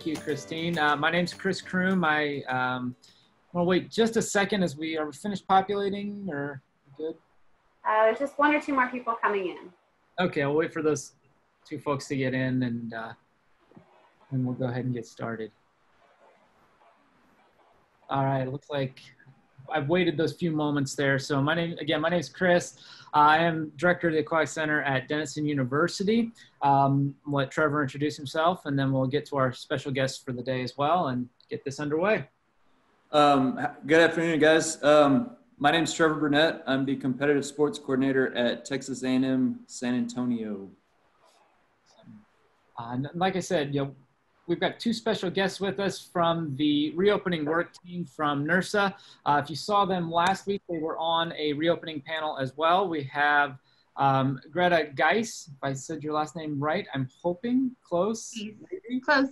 Thank you, Christine. Uh, my name's Chris Crume. I um, want to wait just a second as we are finished populating or good? Uh, just one or two more people coming in. Okay, I'll wait for those two folks to get in and, uh, and we'll go ahead and get started. All right, looks like I've waited those few moments there. So my name, again, my name is Chris. I am director of the Aquatic Center at Denison University. Um, let Trevor introduce himself and then we'll get to our special guest for the day as well and get this underway. Um, good afternoon, guys. Um, my name is Trevor Brunet. I'm the competitive sports coordinator at Texas A&M San Antonio. Uh, like I said, you know, we've got two special guests with us from the reopening work team from NIRSA. Uh, if you saw them last week, they were on a reopening panel as well. We have um, Greta Geis, if I said your last name right, I'm hoping, close. Maybe? Close.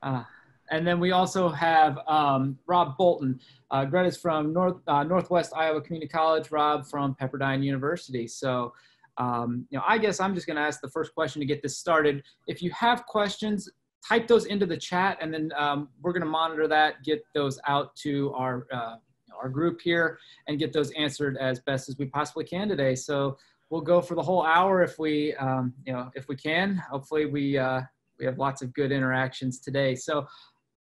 Uh, and then we also have um, Rob Bolton. Uh, Greta's from North, uh, Northwest Iowa Community College, Rob from Pepperdine University. So um, you know, I guess I'm just going to ask the first question to get this started. If you have questions, type those into the chat, and then um, we're going to monitor that, get those out to our uh, our group here, and get those answered as best as we possibly can today. So we'll go for the whole hour if we um, you know if we can. Hopefully we uh, we have lots of good interactions today. So.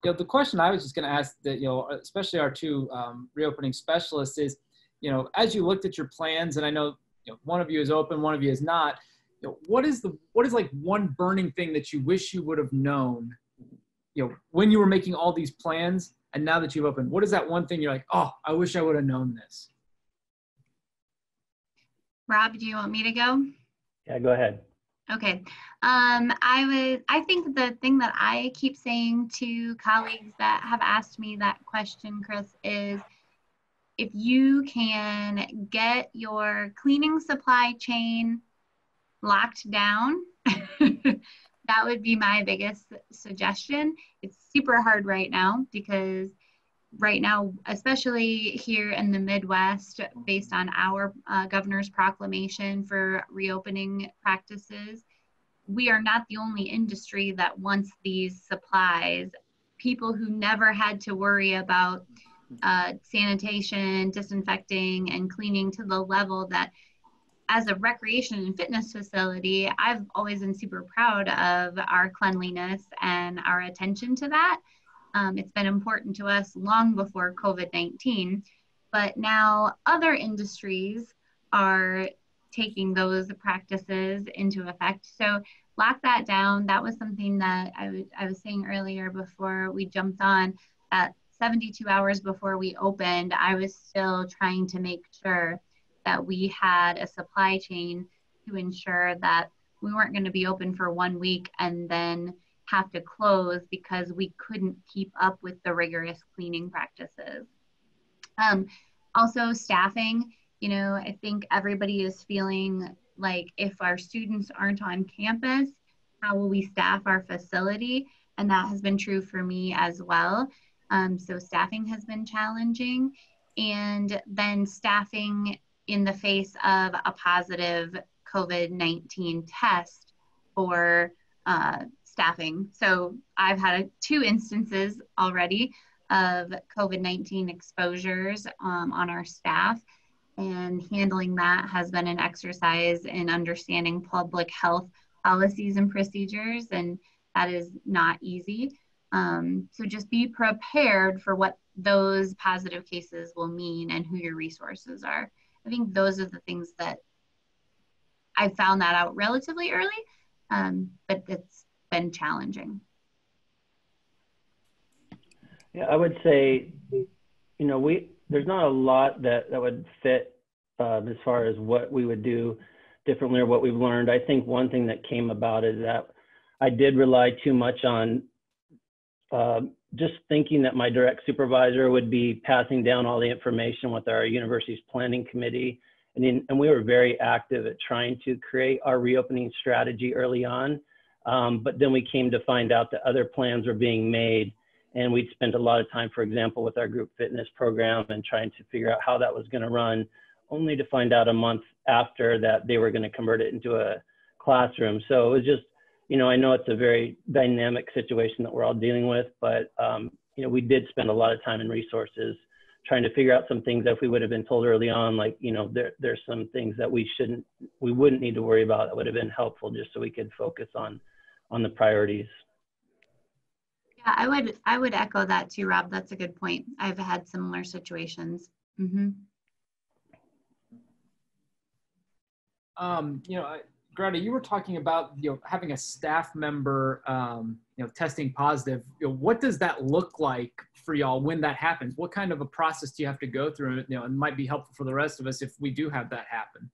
You know, the question I was just going to ask that, you know, especially our two um, reopening specialists is, you know, as you looked at your plans, and I know you know, one of you is open, one of you is not. You know, what is the what is like one burning thing that you wish you would have known, you know, when you were making all these plans, and now that you've opened, what is that one thing you're like, oh, I wish I would have known this. Rob, do you want me to go? Yeah, go ahead. Okay. Um, I was. I think the thing that I keep saying to colleagues that have asked me that question, Chris, is if you can get your cleaning supply chain locked down, that would be my biggest suggestion. It's super hard right now because right now, especially here in the Midwest, based on our uh, governor's proclamation for reopening practices, we are not the only industry that wants these supplies. People who never had to worry about uh, sanitation, disinfecting, and cleaning to the level that as a recreation and fitness facility, I've always been super proud of our cleanliness and our attention to that. Um, it's been important to us long before COVID 19, but now other industries are taking those practices into effect. So, lock that down. That was something that I, I was saying earlier before we jumped on that 72 hours before we opened, I was still trying to make sure that we had a supply chain to ensure that we weren't going to be open for one week and then have to close because we couldn't keep up with the rigorous cleaning practices. Um, also, staffing, you know, I think everybody is feeling like if our students aren't on campus, how will we staff our facility? And that has been true for me as well. Um, so staffing has been challenging. And then staffing in the face of a positive COVID 19 test for uh, staffing. So I've had two instances already of COVID 19 exposures um, on our staff. And handling that has been an exercise in understanding public health policies and procedures, and that is not easy. Um, so just be prepared for what those positive cases will mean and who your resources are. I think those are the things that I found that out relatively early, um, but it's been challenging. Yeah, I would say, you know, we there's not a lot that that would fit uh, as far as what we would do differently or what we've learned. I think one thing that came about is that I did rely too much on uh, just thinking that my direct supervisor would be passing down all the information with our university's planning committee. And, in, and we were very active at trying to create our reopening strategy early on. Um, but then we came to find out that other plans were being made and we'd spent a lot of time, for example, with our group fitness program and trying to figure out how that was going to run, only to find out a month after that they were going to convert it into a classroom. So it was just you know, I know it's a very dynamic situation that we're all dealing with, but um, you know, we did spend a lot of time and resources trying to figure out some things that if we would have been told early on, like, you know, there, there's some things that we shouldn't, we wouldn't need to worry about that would have been helpful just so we could focus on, on the priorities. Yeah, I would I would echo that too, Rob. That's a good point. I've had similar situations. Mm-hmm. Um, you know, I- Greta, you were talking about you know having a staff member um, you know testing positive. You know, what does that look like for y'all when that happens? What kind of a process do you have to go through? You know, it might be helpful for the rest of us if we do have that happen.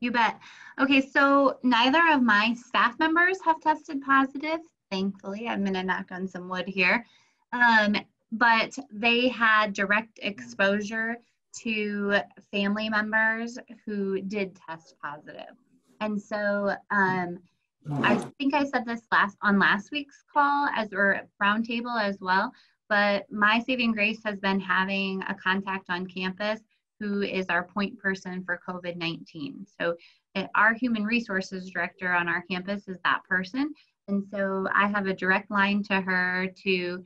You bet. Okay, so neither of my staff members have tested positive. Thankfully, I'm gonna knock on some wood here. Um, but they had direct exposure to family members who did test positive. And so um, I think I said this last on last week's call as or roundtable as well. But my saving grace has been having a contact on campus who is our point person for COVID 19. So uh, our human resources director on our campus is that person. And so I have a direct line to her to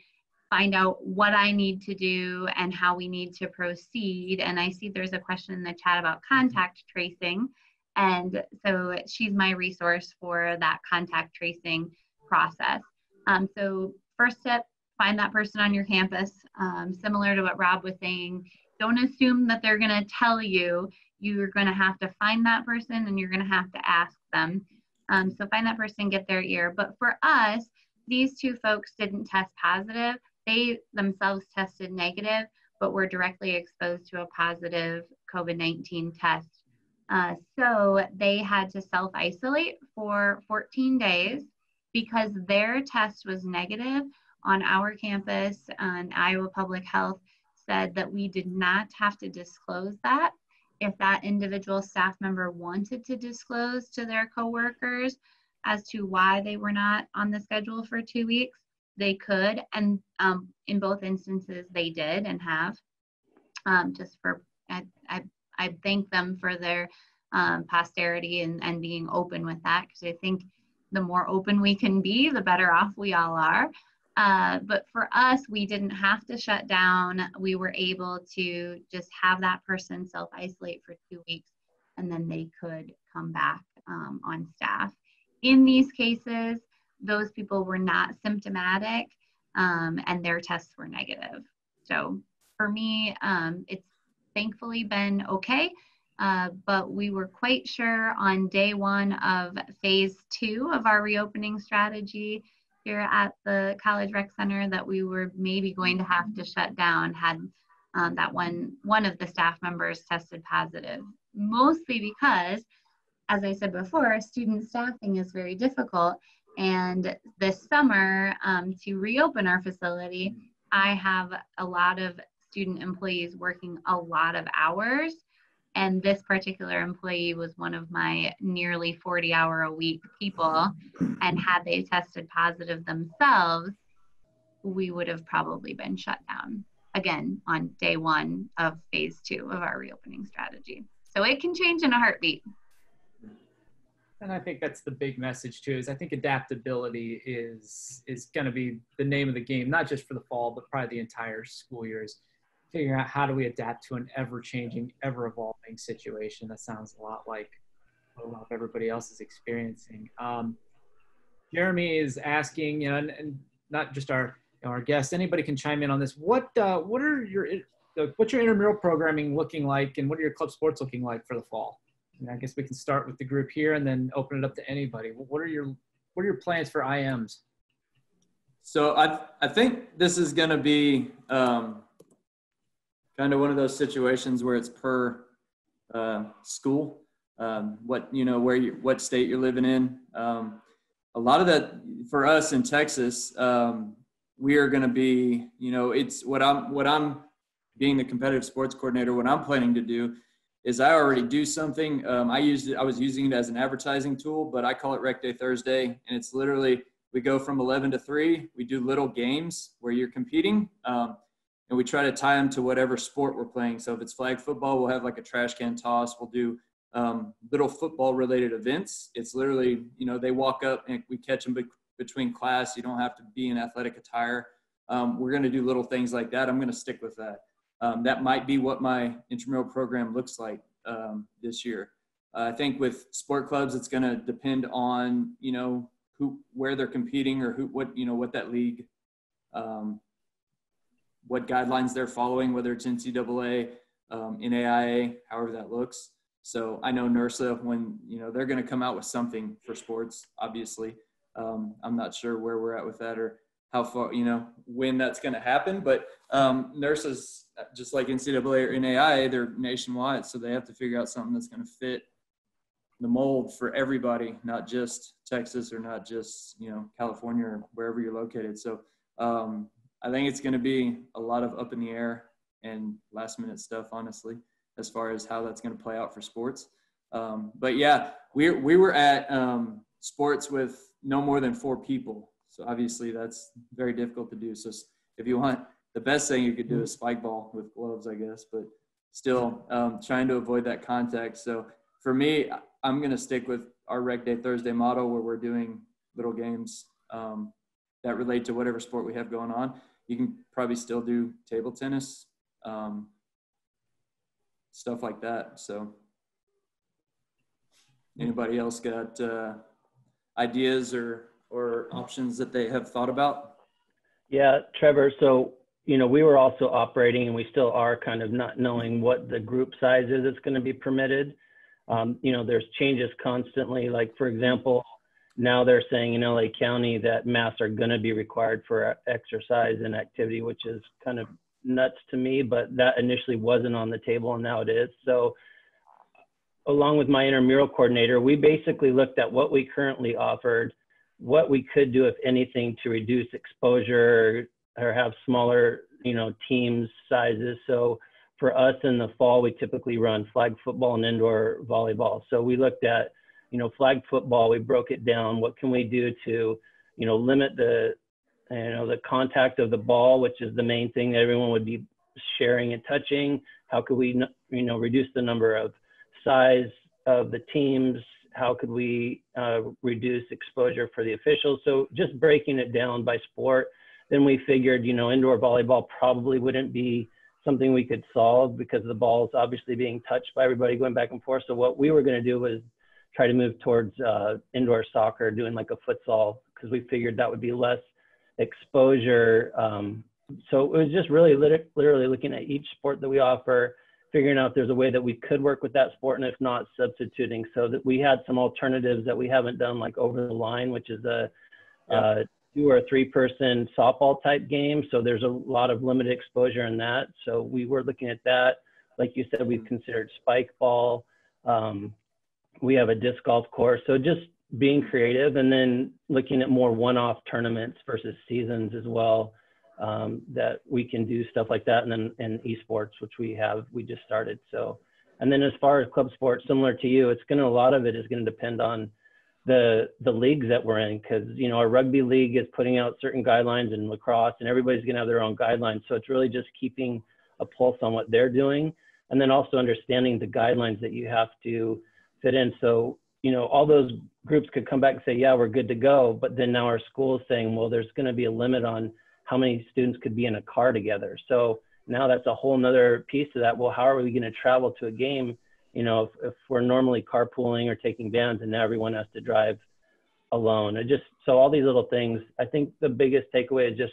find out what I need to do and how we need to proceed. And I see there's a question in the chat about contact tracing. And so she's my resource for that contact tracing process. Um, so, first step find that person on your campus. Um, similar to what Rob was saying, don't assume that they're going to tell you. You're going to have to find that person and you're going to have to ask them. Um, so, find that person, get their ear. But for us, these two folks didn't test positive. They themselves tested negative, but were directly exposed to a positive COVID 19 test uh, so they had to self isolate for 14 days because their test was negative on our campus. And Iowa Public Health said that we did not have to disclose that. If that individual staff member wanted to disclose to their coworkers as to why they were not on the schedule for two weeks, they could. And um, in both instances, they did and have. Um, just for, I, I I thank them for their um, posterity and, and being open with that because I think the more open we can be, the better off we all are. Uh, but for us, we didn't have to shut down. We were able to just have that person self isolate for two weeks and then they could come back um, on staff. In these cases, those people were not symptomatic um, and their tests were negative. So for me, um, it's thankfully been okay. Uh, but we were quite sure on day one of phase two of our reopening strategy here at the College Rec Center that we were maybe going to have to shut down had um, that one one of the staff members tested positive. Mostly because, as I said before, student staffing is very difficult. And this summer, um, to reopen our facility, I have a lot of student employees working a lot of hours. And this particular employee was one of my nearly 40 hour a week people. And had they tested positive themselves, we would have probably been shut down again on day one of phase two of our reopening strategy. So it can change in a heartbeat. And I think that's the big message too. Is I think adaptability is is going to be the name of the game, not just for the fall, but probably the entire school years figuring out how do we adapt to an ever-changing, ever-evolving situation. That sounds a lot like a lot of everybody else is experiencing. Um, Jeremy is asking, you know, and, and not just our you know, our guests, anybody can chime in on this. What uh, what are your what's your intramural programming looking like, and what are your club sports looking like for the fall? And I guess we can start with the group here, and then open it up to anybody. What are your what are your plans for IMs? So I I think this is going to be um, kind of one of those situations where it's per uh, school, um, what you know, where you, what state you're living in. Um, a lot of that for us in Texas, um, we are going to be, you know, it's what I'm what I'm being the competitive sports coordinator. What I'm planning to do is I already do something. Um, I used it. I was using it as an advertising tool, but I call it Rec Day Thursday, and it's literally we go from 11 to 3 we do little games where you're competing um, and we try to tie them to whatever sport we're playing. So if it's flag football, we'll have like a trash can toss. We'll do um, little football related events. It's literally, you know, they walk up and we catch them between class. You don't have to be in athletic attire. Um, we're going to do little things like that. I'm going to stick with that. Um, that might be what my intramural program looks like um, this year. Uh, I think with sport clubs, it's going to depend on you know who where they're competing or who what you know what that league, um, what guidelines they're following, whether it's NCAA, um, NAIA, however that looks. So I know NIRSA when you know they're going to come out with something for sports. Obviously, um, I'm not sure where we're at with that or how far you know when that's going to happen. But um, NIRSA's just like NCAA or NAIA, they're nationwide, so they have to figure out something that's going to fit the mold for everybody, not just Texas or not just you know California or wherever you're located. So um, I think it's going to be a lot of up in the air and last minute stuff, honestly as far as how that's going to play out for sports. Um, but yeah, we we were at um, sports with no more than four people, so obviously that's very difficult to do. So if you want, the best thing you could do is spike ball with gloves, I guess, but still um, trying to avoid that contact. So for me, I'm going to stick with our Rec Day Thursday model where we're doing little games um, that relate to whatever sport we have going on. You can probably still do table tennis. Um, stuff like that. So, anybody else got uh, ideas or or options that they have thought about? Yeah, Trevor. So you know, we were also operating, and we still are kind of not knowing what the group size is that's going to be permitted. Um, you know, there's changes constantly. Like for example, now they're saying in LA County that masks are going to be required for exercise and activity, which is kind of nuts to me, but that initially wasn't on the table and now it is. So along with my intramural coordinator, we basically looked at what we currently offered, what we could do, if anything, to reduce exposure or have smaller, you know, teams sizes. So for us in the fall, we typically run flag football and indoor volleyball. So we looked at, you know, flag football, we broke it down. What can we do to, you know, limit the you know the contact of the ball which is the main thing that everyone would be sharing and touching? How could we you know reduce the number of size of the teams? How could we uh, reduce exposure for the officials? So just breaking it down by sport. Then we figured you know indoor volleyball probably wouldn't be something we could solve because the ball is obviously being touched by everybody going back and forth. So what we were going to do was try to move towards uh, indoor soccer doing like a futsal because we figured that would be less exposure. Um, so it was just really lit- literally looking at each sport that we offer, figuring out if there's a way that we could work with that sport, and if not, substituting. So that we had some alternatives that we haven't done, like over the line, which is a yeah. uh, two or three person softball type game. So there's a lot of limited exposure in that. So we were looking at that. Like you said, we've considered spike ball. Um, we have a disc golf course. So just being creative and then looking at more one-off tournaments versus seasons as well um, that we can do stuff like that. And then in esports which we have we just started. So and then as far as club sports similar to you it's going to a lot of it is going to depend on the the leagues that we're in. Because you know our rugby league is putting out certain guidelines and lacrosse and everybody's going to have their own guidelines. So it's really just keeping a pulse on what they're doing and then also understanding the guidelines that you have to fit in so you know, all those groups could come back and say, yeah, we're good to go. But then now our school is saying, well, there's going to be a limit on how many students could be in a car together. So now that's a whole nother piece of that. Well, how are we going to travel to a game? You know, if, if we're normally carpooling or taking vans and now everyone has to drive alone. It just, so all these little things, I think the biggest takeaway is just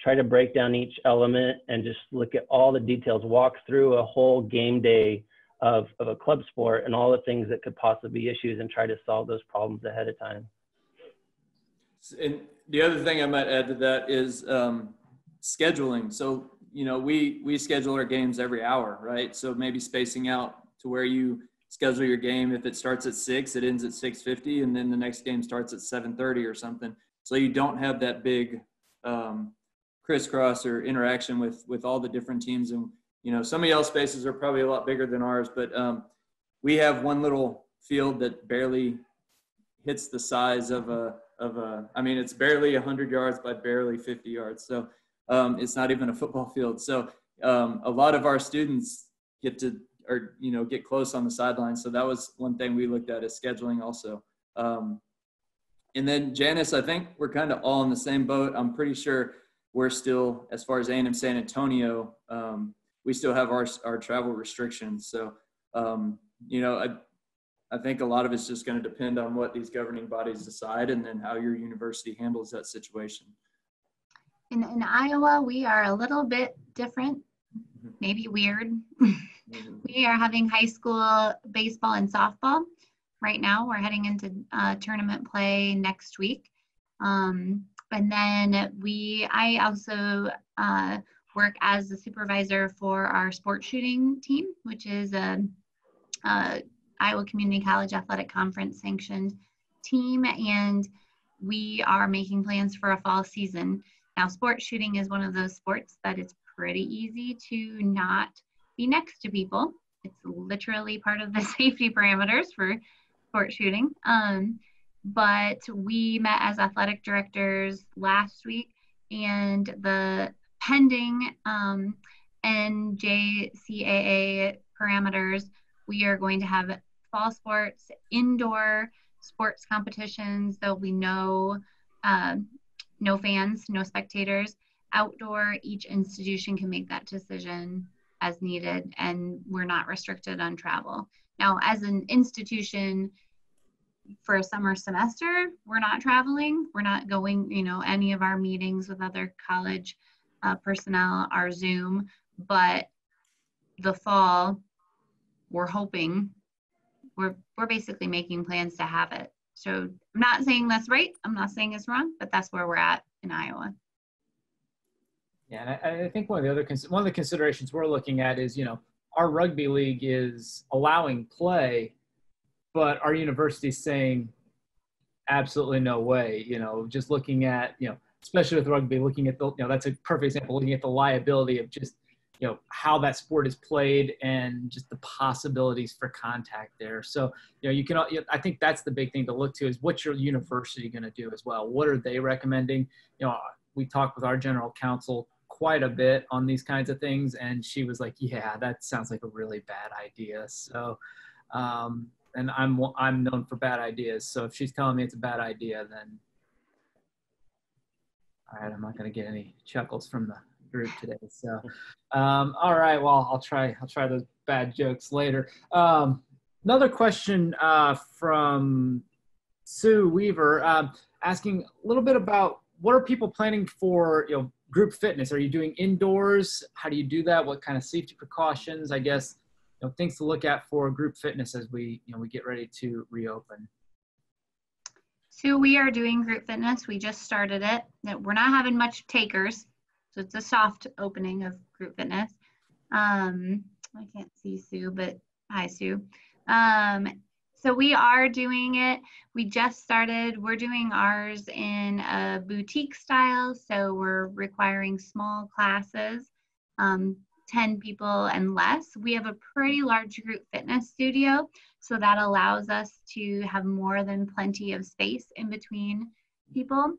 try to break down each element and just look at all the details, walk through a whole game day of, of a club sport and all the things that could possibly be issues and try to solve those problems ahead of time. And the other thing I might add to that is um, scheduling. So, you know, we, we schedule our games every hour, right? So maybe spacing out to where you schedule your game. If it starts at six, it ends at 650 and then the next game starts at 730 or something. So you don't have that big um, crisscross or interaction with, with all the different teams. And you know, some of y'all spaces are probably a lot bigger than ours, but um, we have one little field that barely hits the size of a of a. I mean, it's barely 100 yards by barely 50 yards, so um, it's not even a football field. So um, a lot of our students get to or you know get close on the sidelines. So that was one thing we looked at is scheduling also. Um, and then Janice, I think we're kind of all in the same boat. I'm pretty sure we're still, as far as A&M San Antonio, um, we still have our our travel restrictions. So, um, you know, I I think a lot of it's just going to depend on what these governing bodies decide, and then how your university handles that situation. In, in Iowa, we are a little bit different, Mm-hmm. maybe weird. we are having high school baseball and softball right now. We're heading into uh, tournament play next week. Um, and then we, I also uh, work as the supervisor for our sports shooting team, which is a, a Iowa Community College Athletic Conference sanctioned team. And we are making plans for a fall season. Now, sports shooting is one of those sports that is pretty easy to not be next to people. It's literally part of the safety parameters for sport shooting. Um, but we met as athletic directors last week, and the pending um, NJCAA parameters, we are going to have fall sports, indoor sports competitions. There'll be no uh, no fans, no spectators. Outdoor, each institution can make that decision as needed, and we're not restricted on travel. Now, as an institution, for a summer semester, we're not traveling. We're not going, you know, any of our meetings with other college uh, personnel are Zoom. But the fall, we're hoping, we're, we're basically making plans to have it. So I'm not saying that's right. I'm not saying it's wrong, but that's where we're at in Iowa. Yeah, and I, I think one of the other one of the considerations we're looking at is, you know, our rugby league is allowing play, but our university is saying absolutely no way. You know, just looking at, you know, especially with rugby, looking at the, you know, that's a perfect example. Looking at the liability of just, you know, how that sport is played and just the possibilities for contact there. So, you know, you can. I think that's the big thing to look to is what's your university going to do as well. What are they recommending? You know, we talked with our general counsel quite a bit on these kinds of things and she was like yeah that sounds like a really bad idea so um, and i'm i'm known for bad ideas so if she's telling me it's a bad idea then all right i'm not going to get any chuckles from the group today so um, all right well i'll try i'll try those bad jokes later. Um, another question uh, from sue weaver um, asking a little bit about what are people planning for you know group fitness? Are you doing indoors? How do you do that? What kind of safety precautions? I guess you know things to look at for group fitness as we you know we get ready to reopen so we are doing group fitness we just started it we're not having much takers so it's a soft opening of group fitness um i can't see sue but hi sue um so we are doing it. We just started. We're doing ours in a boutique style. So we're requiring small classes, um, 10 people and less. We have a pretty large group fitness studio. So that allows us to have more than plenty of space in between people.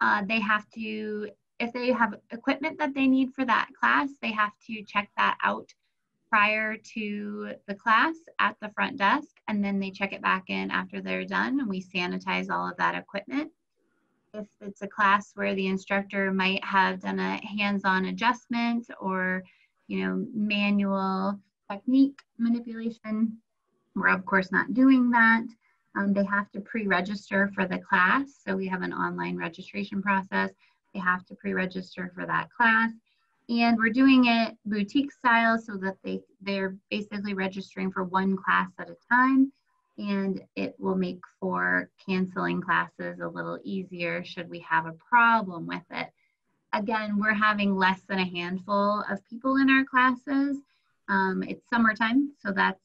Uh, they have to, if they have equipment that they need for that class, they have to check that out prior to the class at the front desk and then they check it back in after they're done and we sanitize all of that equipment. If it's a class where the instructor might have done a hands-on adjustment or you know manual technique manipulation, we're of course not doing that. Um, they have to pre-register for the class. So we have an online registration process. They have to pre-register for that class and we're doing it boutique style so that they they're basically registering for one class at a time and it will make for canceling classes a little easier should we have a problem with it again we're having less than a handful of people in our classes. Um, it's summertime so that's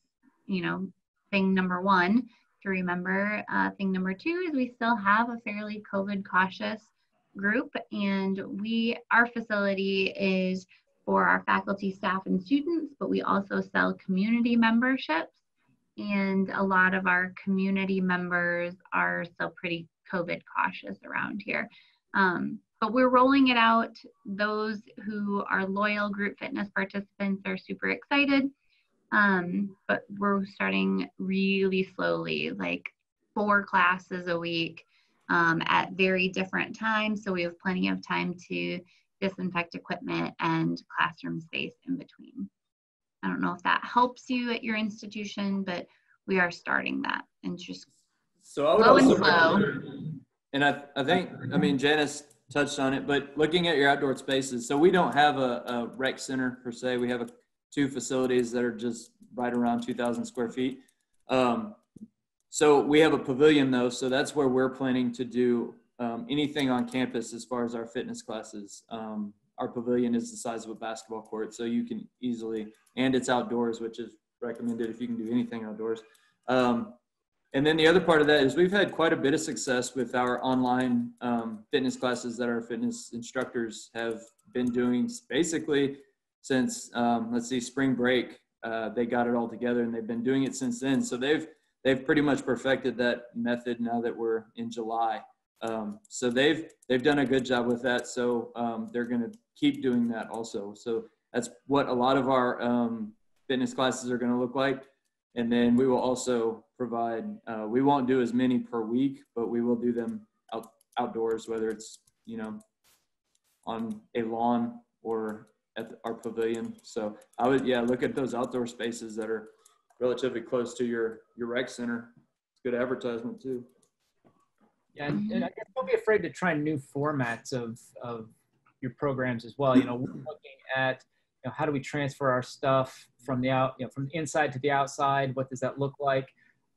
you know thing number one to remember. Uh, thing number two is we still have a fairly covid cautious group and we our facility is for our faculty staff and students but we also sell community memberships. And a lot of our community members are still pretty covid cautious around here. Um, but we're rolling it out those who are loyal group fitness participants are super excited um, but we're starting really slowly like four classes a week um, at very different times. So we have plenty of time to disinfect equipment and classroom space in between. I don't know if that helps you at your institution, but we are starting that and just So I would Low and slow. and I, I think, I mean, Janice touched on it, but looking at your outdoor spaces, so we don't have a, a rec center per se. We have a, two facilities that are just right around 2,000 square feet. Um, so we have a pavilion though, so that's where we're planning to do um, anything on campus as far as our fitness classes. Um, our pavilion is the size of a basketball court, so you can easily, and it's outdoors, which is recommended if you can do anything outdoors. Um, and then the other part of that is we've had quite a bit of success with our online um, fitness classes that our fitness instructors have been doing basically since um, let's see spring break. Uh, they got it all together and they've been doing it since then. So they've they've pretty much perfected that method now that we're in July. Um, so they've they've done a good job with that. So um, they're going to keep doing that also. So that's what a lot of our um, fitness classes are going to look like. And then we will also provide. Uh, we won't do as many per week, but we will do them out, outdoors, whether it's you know on a lawn or at our pavilion. So I would yeah look at those outdoor spaces that are relatively close to your your rec center. It's good advertisement too. Yeah, and, and I guess don't be afraid to try new formats of of your programs as well. You know, looking at you know how do we transfer our stuff from the out, you know, from the inside to the outside. What does that look like?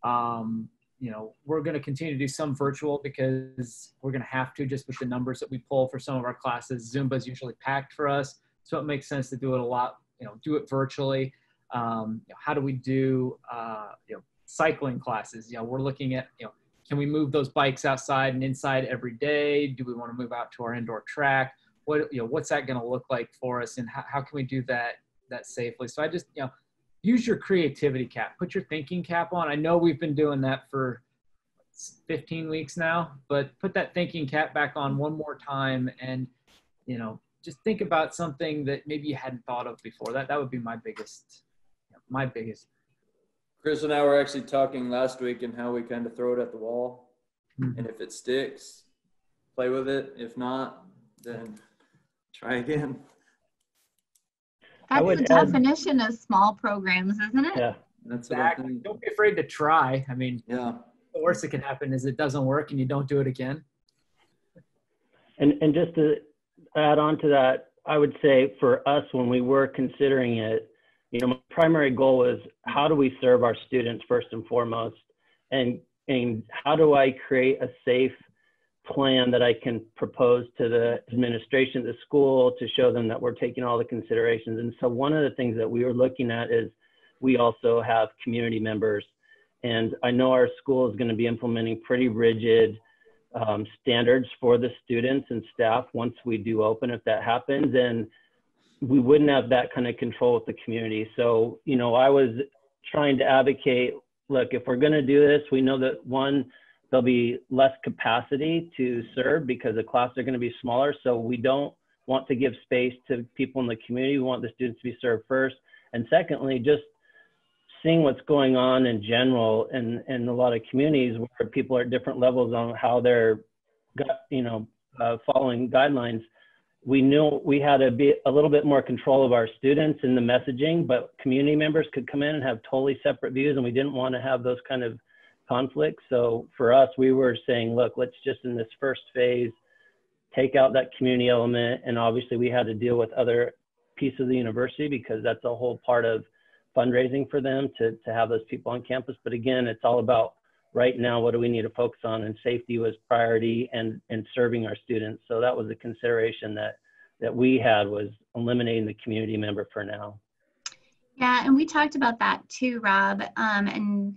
Um, you know, we're going to continue to do some virtual because we're going to have to just with the numbers that we pull for some of our classes. Zumba is usually packed for us, so it makes sense to do it a lot. You know, do it virtually. Um, you know, how do we do uh, you know cycling classes? You know, we're looking at you know can we move those bikes outside and inside every day? Do we want to move out to our indoor track? What you know, what's that going to look like for us, and how, how can we do that that safely? So I just you know, use your creativity cap, put your thinking cap on. I know we've been doing that for 15 weeks now, but put that thinking cap back on one more time, and you know, just think about something that maybe you hadn't thought of before. That that would be my biggest, my biggest Chris and I were actually talking last week and how we kind of throw it at the wall, Mhm. and if it sticks, play with it. If not, then try again. I that's would the add- definition of small programs, isn't it? Yeah. That's what I Exactly. think. Don't be afraid to try. I mean, Yeah. the worst that can happen is it doesn't work and you don't do it again. And, and just to add on to that, I would say for us, when we were considering it, you know, my primary goal was how do we serve our students first and foremost? And, and how do I create a safe plan that I can propose to the administration the school to show them that we're taking all the considerations? And so one of the things that we were looking at is we also have community members. And I know our school is going to be implementing pretty rigid um, standards for the students and staff once we do open, if that happens. And we wouldn't have that kind of control with the community. So, you know, I was trying to advocate look, if we're going to do this, we know that one, there'll be less capacity to serve because the classes are going to be smaller. So we don't want to give space to people in the community. We want the students to be served first. And secondly, just seeing what's going on in general in, in a lot of communities where people are at different levels on how they're, you know, uh, following guidelines. We knew we had to be a little bit more control of our students in the messaging, but community members could come in and have totally separate views, and we didn't want to have those kind of conflicts. So for us, we were saying, look, let's just in this first phase take out that community element, and obviously we had to deal with other pieces of the university because that's a whole part of fundraising for them to, to have those people on campus. But again, it's all about right now, what do we need to focus on? And safety was priority and, and serving our students. So that was a consideration that, that we had was eliminating the community member for now. Yeah, and we talked about that too, Rob. Um, and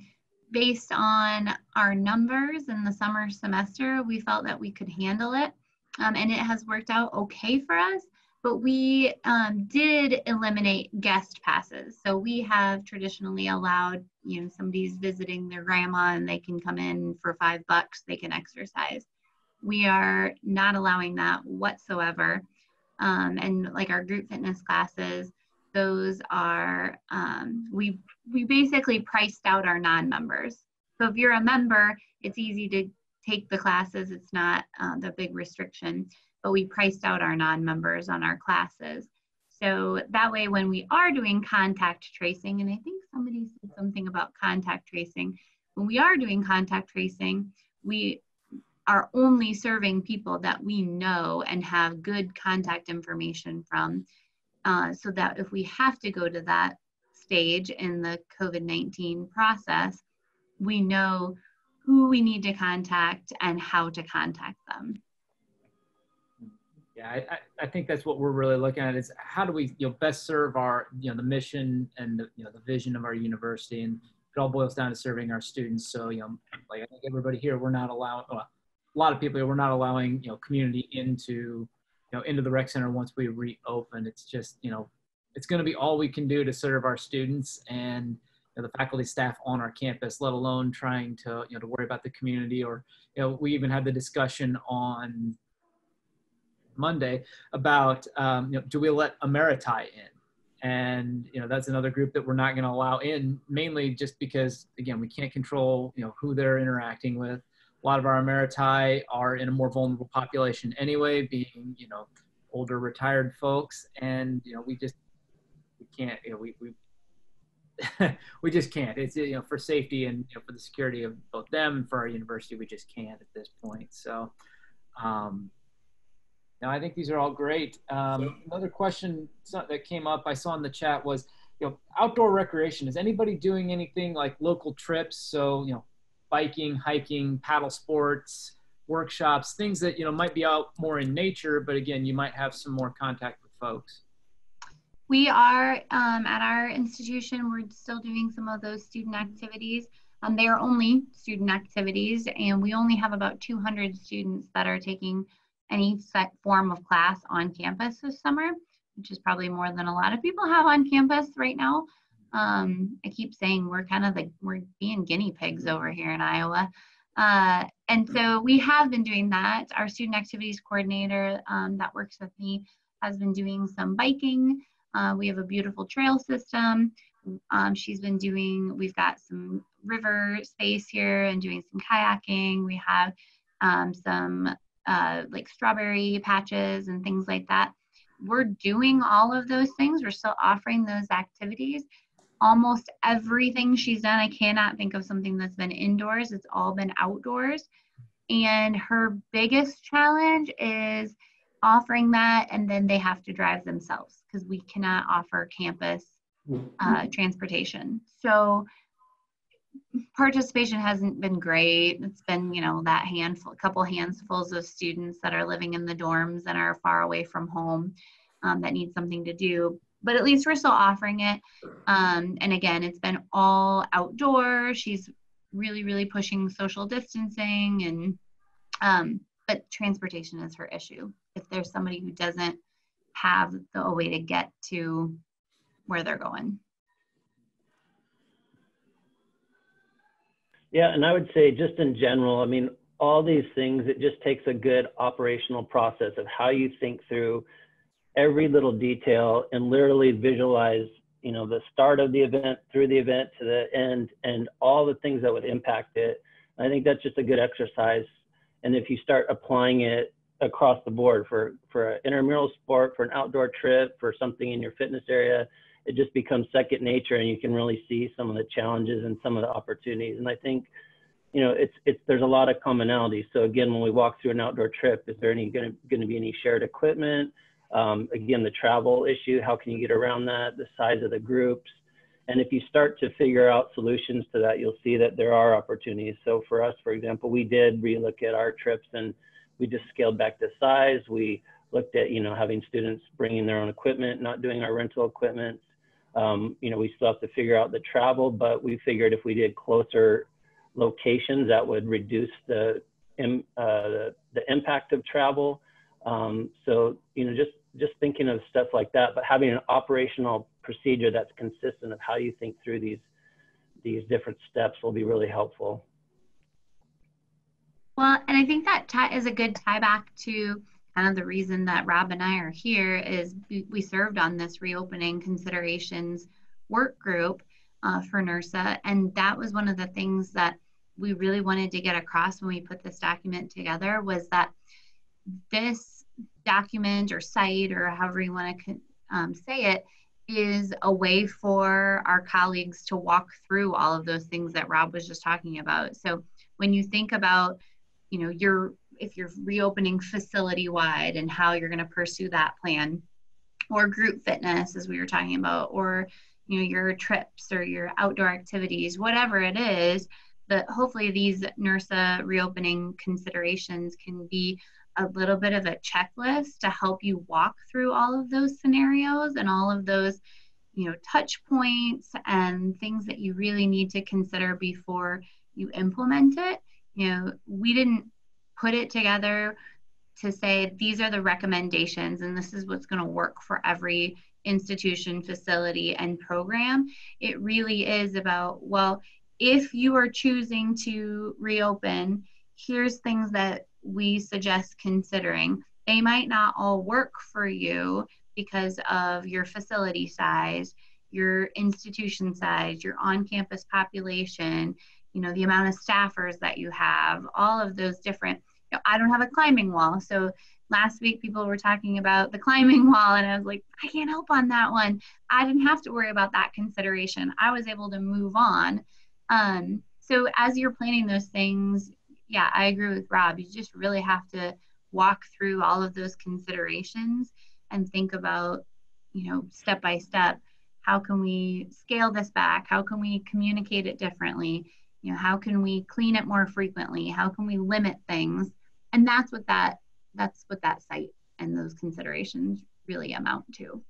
based on our numbers in the summer semester, we felt that we could handle it. Um, and it has worked out okay for us. But we um, did eliminate guest passes. So we have traditionally allowed, you know, somebody's visiting their grandma and they can come in for five bucks, they can exercise. We are not allowing that whatsoever. Um, and like our group fitness classes, those are um, we we basically priced out our non-members so if you're a member it's easy to take the classes. It's not uh, the big restriction, but we priced out our non-members on our classes. So that way, when we are doing contact tracing, and I think somebody said something about contact tracing, when we are doing contact tracing, we are only serving people that we know and have good contact information from uh, so that if we have to go to that stage in the COVID 19 process, we know who we need to contact and how to contact them. Yeah, I, I think that's what we're really looking at is how do we you know best serve our you know the mission and the you know the vision of our university and it all boils down to serving our students. So you know like I think everybody here we're not allowing well, a lot of people we're not allowing you know community into you know into the rec center once we reopen. It's just you know it's going to be all we can do to serve our students and you know, the faculty staff on our campus, let alone trying to you know to worry about the community. Or you know we even had the discussion on Monday about um, you know do we let Emeriti in? And you know that's another group that we're not going to allow in, mainly just because again we can't control you know who they're interacting with a lot of our emeriti are in a more vulnerable population anyway, being you know older retired folks, and you know we just we can't you know we we we just can't. It's you know for safety and you know for the security of both them and for our university, we just can't at this point. So. Um, now I think these are all great. Um, another question that came up I saw in the chat was, you know, outdoor recreation. Is anybody doing anything like local trips? So you know, biking, hiking, paddle sports, workshops, things that you know might be out more in nature, but again, you might have some more contact with folks. We are um, at our institution. We're still doing some of those student activities. Um, they are only student activities, and we only have about 200 students that are taking any set form of class on campus this summer, which is probably more than a lot of people have on campus right now. Um, I keep saying we're kind of the we're being guinea pigs over here in Iowa. Uh, and so we have been doing that. Our student activities coordinator um, that works with me has been doing some biking. Uh, we have a beautiful trail system. Um, she's been doing, we've got some river space here and doing some kayaking. We have um, some uh, like strawberry patches and things like that. We're doing all of those things. We're still offering those activities almost everything she's done. I cannot think of something that's been indoors, it's all been outdoors. And her biggest challenge is offering that, and then they have to drive themselves because we cannot offer campus uh, transportation. So participation hasn't been great. It's been, you know, that handful, a couple handfuls of students that are living in the dorms and are far away from home um, that need something to do but at least we're still offering it. Um, and again, it's been all outdoor. She's really, really pushing social distancing and, um, but transportation is her issue. If there's somebody who doesn't have the, a way to get to where they're going. Yeah, and I would say just in general, I mean, all these things, it just takes a good operational process of how you think through every little detail and literally visualize you know the start of the event through the event to the end and all the things that would impact it. I think that's just a good exercise. And if you start applying it across the board for for an intramural sport for an outdoor trip for something in your fitness area it just becomes second nature and you can really see some of the challenges and some of the opportunities. And i think you know it's it's there's a lot of commonality. So again when we walk through an outdoor trip is there any going to be any shared equipment um, again, the travel issue, how can you get around that, the size of the groups. And if you start to figure out solutions to that, you'll see that there are opportunities. So for us, for example, we did relook at our trips and we just scaled back the size. We looked at, you know, having students bringing their own equipment, not doing our rental equipment. Um, you know, we still have to figure out the travel, but we figured if we did closer locations, that would reduce the, uh, the, the impact of travel. Um, so, you know, just just thinking of stuff like that, but having an operational procedure that's consistent of how you think through these these different steps will be really helpful. Well, and I think that is a good tie back to kind of the reason that Rob and I are here is we served on this reopening considerations work group uh, for NIRSA, and that was one of the things that we really wanted to get across when we put this document together was that this document or site or however you want to um, say it is a way for our colleagues to walk through all of those things that Rob was just talking about. So when you think about, you know, your if you're reopening facility wide and how you're going to pursue that plan, or group fitness as we were talking about, or you know your trips or your outdoor activities, whatever it is, that hopefully these NIRSA reopening considerations can be a little bit of a checklist to help you walk through all of those scenarios and all of those you know touch points and things that you really need to consider before you implement it. You know we didn't put it together to say these are the recommendations and this is what's going to work for every institution facility and program. It really is about well if you are choosing to reopen here's things that we suggest considering. They might not all work for you because of your facility size, your institution size, your on campus population, you know, the amount of staffers that you have, all of those different. You know, I don't have a climbing wall. So last week people were talking about the climbing wall, and I was like, I can't help on that one. I didn't have to worry about that consideration. I was able to move on. Um, so as you're planning those things, yeah, I agree with Rob. You just really have to walk through all of those considerations and think about, you know, step by step, how can we scale this back? How can we communicate it differently? You know, how can we clean it more frequently? How can we limit things? And that's what that that's what that site and those considerations really amount to.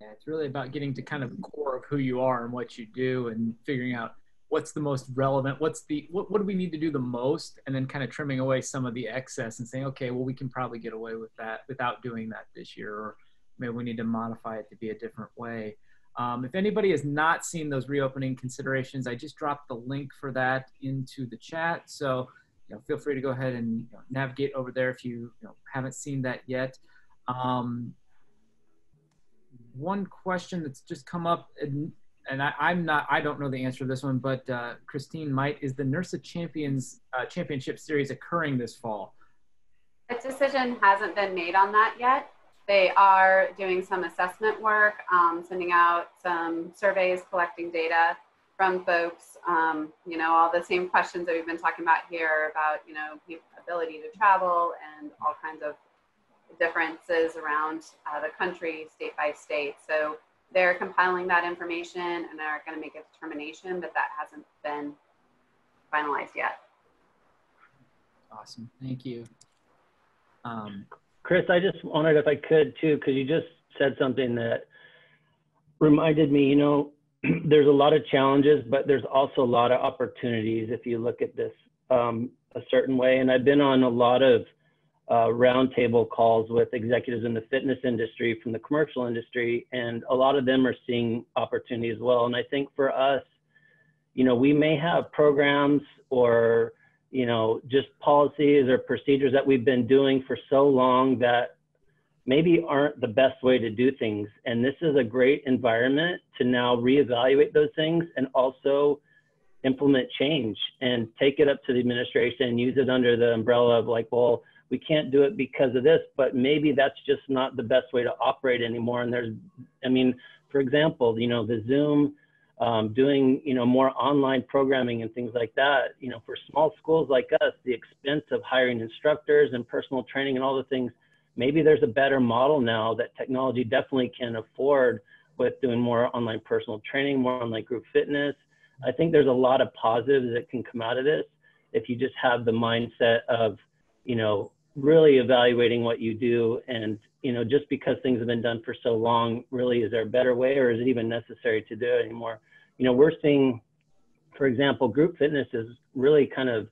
Yeah, it's really about getting to kind of the core of who you are and what you do and figuring out what's the most relevant what's the what, what do we need to do the most? And then kind of trimming away some of the excess and saying okay well we can probably get away with that without doing that this year or maybe we need to modify it to be a different way. Um, if anybody has not seen those reopening considerations i just dropped the link for that into the chat. So you know, feel free to go ahead and you know, navigate over there if you, you know, haven't seen that yet. Um, one question that's just come up and I, am not, I don't know the answer to this one, but uh, Christine might. Is the NIRSA Champions uh, Championship Series occurring this fall? A decision hasn't been made on that yet. They are doing some assessment work, um, sending out some surveys, collecting data from folks. Um, you know, all the same questions that we've been talking about here about, you know, ability to travel and all kinds of differences around uh, the country, state by state. So they're compiling that information and they're going to make a determination, but that hasn't been finalized yet. Awesome. Thank you. Um, Chris, I just wondered if I could too, because you just said something that reminded me, you know, there's a lot of challenges, but there's also a lot of opportunities if you look at this um, a certain way. And I've been on a lot of uh, roundtable calls with executives in the fitness industry from the commercial industry, and a lot of them are seeing opportunity as well. And I think for us, you know, we may have programs or you know just policies or procedures that we've been doing for so long that maybe aren't the best way to do things. And this is a great environment to now reevaluate those things and also implement change and take it up to the administration and use it under the umbrella of like, well, we can't do it because of this, but maybe that's just not the best way to operate anymore. And there's, I mean, for example, you know, the Zoom, um, doing, you know, more online programming and things like that, you know, for small schools like us, the expense of hiring instructors and personal training and all the things, maybe there's a better model now that technology definitely can afford with doing more online personal training, more online group fitness. I think there's a lot of positives that can come out of this if you just have the mindset of, you know, really evaluating what you do and you know just because things have been done for so long really is there a better way or is it even necessary to do it anymore? You know we're seeing for example group fitness is really kind of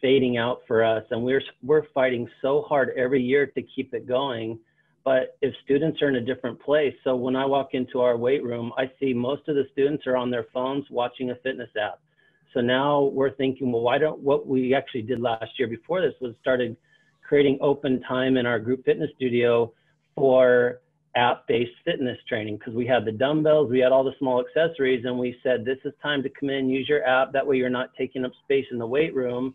fading out for us and we're we're fighting so hard every year to keep it going. But if students are in a different place so when i walk into our weight room i see most of the students are on their phones watching a fitness app. So now we're thinking well why don't what we actually did last year before this was started creating open time in our group fitness studio for app-based fitness training because we had the dumbbells, we had all the small accessories, and we said this is time to come in, use your app. That way you're not taking up space in the weight room.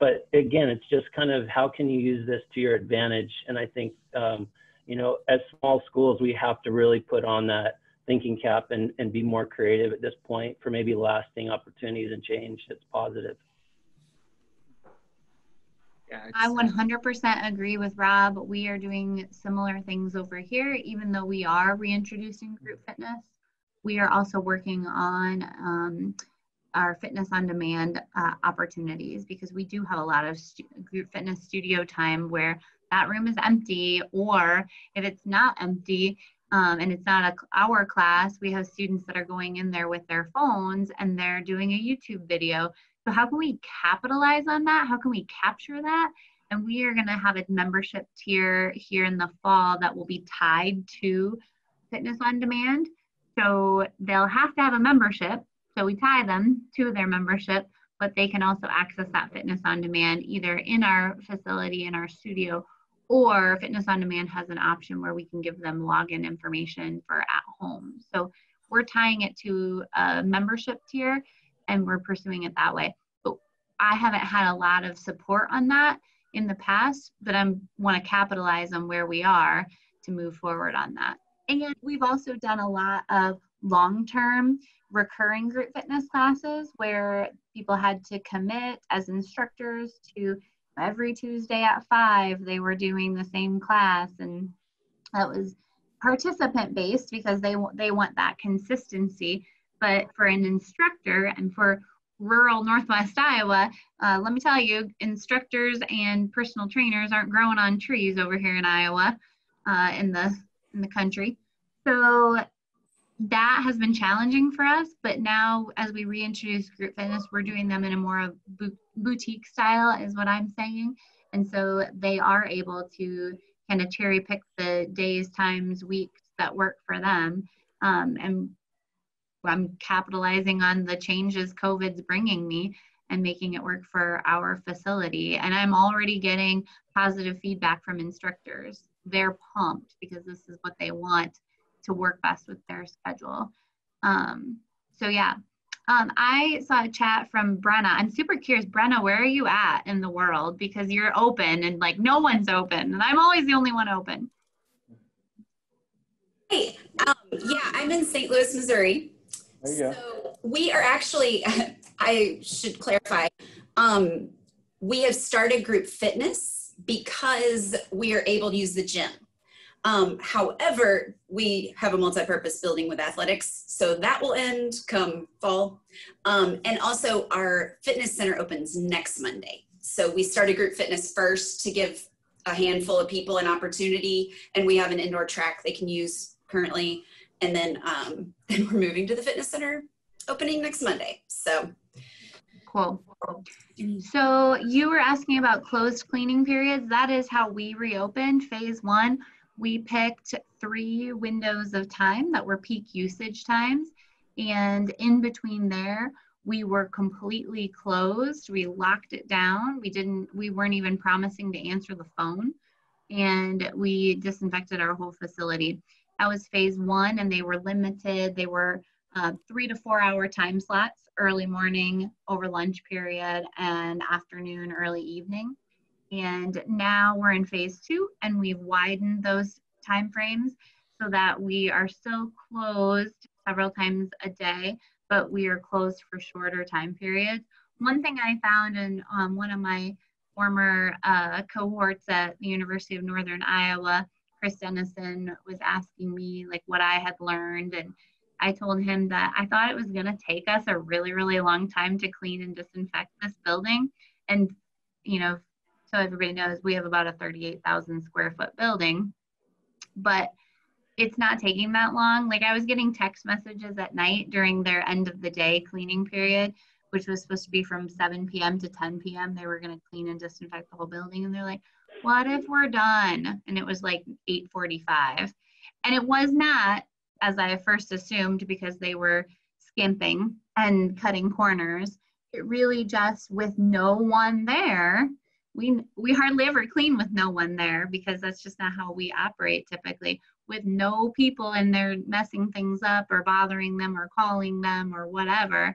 But again, it's just kind of how can you use this to your advantage? And I think um, you know, as small schools, we have to really put on that thinking cap and, and be more creative at this point for maybe lasting opportunities and change that's positive. Yeah, I 100% agree with Rob. We are doing similar things over here, even though we are reintroducing group fitness. We are also working on um, our fitness on demand uh, opportunities because we do have a lot of group fitness studio time where that room is empty, or if it's not empty, um, and it's not a our class, we have students that are going in there with their phones and they're doing a YouTube video so how can we capitalize on that? How can we capture that? And we are going to have a membership tier here in the fall that will be tied to Fitness on Demand. So they'll have to have a membership. So we tie them to their membership, but they can also access that Fitness on Demand either in our facility, in our studio, or Fitness on Demand has an option where we can give them login information for at home. So we're tying it to a membership tier and we're pursuing it that way. But I haven't had a lot of support on that in the past, but I want to capitalize on where we are to move forward on that. And we've also done a lot of long term recurring group fitness classes where people had to commit as instructors to every Tuesday at five, they were doing the same class. And that was participant based because they, they want that consistency but for an instructor and for rural Northwest Iowa, uh, let me tell you, instructors and personal trainers aren't growing on trees over here in Iowa, uh, in the in the country. So that has been challenging for us. But now, as we reintroduce group fitness, we're doing them in a more boutique style, is what I'm saying. And so they are able to kind of cherry pick the days, times, weeks that work for them. Um, and I'm capitalizing on the changes COVID's bringing me and making it work for our facility. And I'm already getting positive feedback from instructors. They're pumped because this is what they want to work best with their schedule. Um, so yeah, um, I saw a chat from Brenna. I'm super curious, Brenna, where are you at in the world? Because you're open and like no one's open, and I'm always the only one open. Hey, um, yeah, I'm in St. Louis, Missouri. So we are actually, I should clarify, um, we have started group fitness because we are able to use the gym. Um, however, we have a multi-purpose building with athletics, so that will end come fall. Um, and also our fitness center opens next Monday. So we started group fitness first to give a handful of people an opportunity, and we have an indoor track they can use currently and then um, then we're moving to the fitness center opening next Monday. So cool. So you were asking about closed cleaning periods. That is how we reopened phase one. We picked three windows of time that were peak usage times. And in between there, we were completely closed. We locked it down. We didn't, we weren't even promising to answer the phone. And we disinfected our whole facility. That was phase one, and they were limited. They were uh, three to four hour time slots, early morning, over lunch period, and afternoon, early evening. And now we're in phase two, and we've widened those time frames so that we are still closed several times a day, but we are closed for shorter time periods. One thing I found in um, one of my former uh, cohorts at the University of Northern Iowa Chris Dennison was asking me like what I had learned and I told him that I thought it was going to take us a really, really long time to clean and disinfect this building. And, you know, so everybody knows we have about a 38,000 square foot building, but it's not taking that long. Like I was getting text messages at night during their end of the day cleaning period, which was supposed to be from 7 p.m. to 10 p.m. They were going to clean and disinfect the whole building. And they're like, what if we're done? And it was like 8:45. And it was not as I first assumed because they were skimping and cutting corners. It really just with no one there. We we hardly ever clean with no one there because that's just not how we operate typically. with no people and they're messing things up or bothering them or calling them or whatever,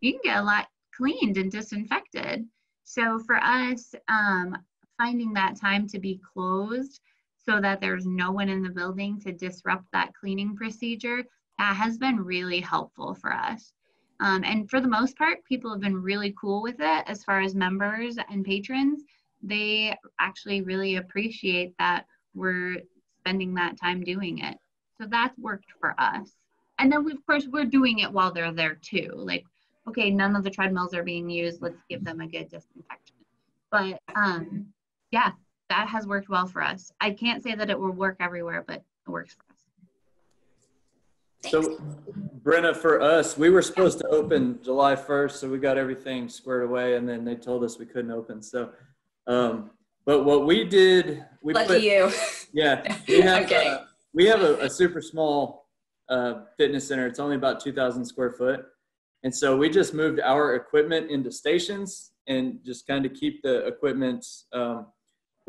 you can get a lot cleaned and disinfected. So for us, um, finding that time to be closed so that there's no one in the building to disrupt that cleaning procedure, that has been really helpful for us. Um, and for the most part, people have been really cool with it as far as members and patrons. They actually really appreciate that we're spending that time doing it. So that's worked for us. And then, we, of course, we're doing it while they're there too. Like, okay, none of the treadmills are being used. Let's give them a good disinfection. But um, yeah, that has worked well for us. I can't say that it will work everywhere, but it works for us. So, Brenna, for us, we were supposed to open July 1st, so we got everything squared away, and then they told us we couldn't open. So, um, but what we did, we Lucky put, you. yeah, we have, Okay. uh, we have a, a super small uh, fitness center. It's only about 2,000 square foot, and so we just moved our equipment into stations and just kind of keep the equipment um,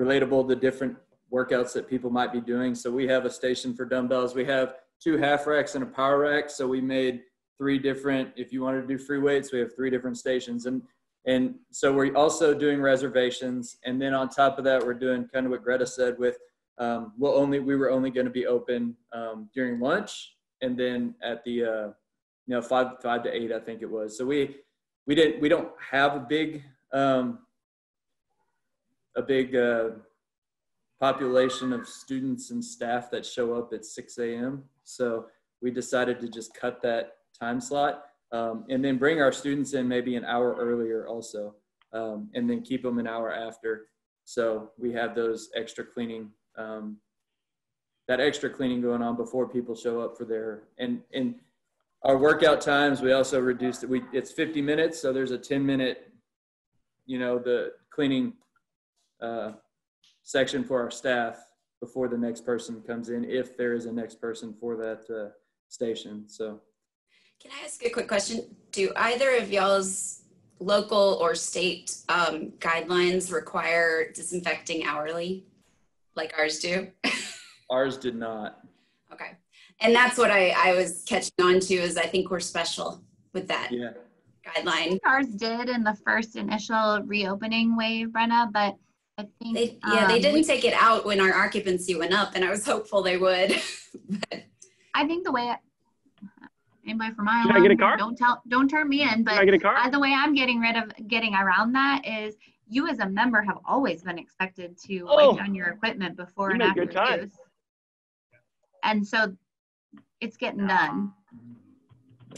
relatable to different workouts that people might be doing. So we have a station for dumbbells. We have two half racks and a power rack. So we made three different. If you wanted to do free weights, we have three different stations, and and so we're also doing reservations. And then on top of that, we're doing kind of what Greta said with um, we'll only we were only going to be open um, during lunch, and then at the uh, you know five five to eight, I think it was. So we we didn't we don't have a big um, a big uh, population of students and staff that show up at 6 a.m. So we decided to just cut that time slot um, and then bring our students in maybe an hour earlier also, um, and then keep them an hour after. So we have those extra cleaning, um, that extra cleaning going on before people show up for their and and our workout times. We also reduced it. We it's 50 minutes, so there's a 10 minute, you know, the cleaning uh, section for our staff before the next person comes in, if there is a next person for that uh, station. So. Can I ask a quick question? Do either of y'all's local or state um, guidelines require disinfecting hourly, like ours do? Ours did not. okay, and that's what I, I was catching on to is I think we're special with that Yeah. guideline. Ours did in the first initial reopening wave, Brenna, but I think They, yeah, they um, didn't we- take it out when our occupancy went up, and I was hopeful they would. but I think the way I, anybody from Iowa, Can I get a car? don't tell, don't turn me in. Can I But get a car? uh, the way I'm getting rid of getting around that is you as a member have always been expected to Oh. wipe down your equipment before You and after good time. use. And so it's getting done.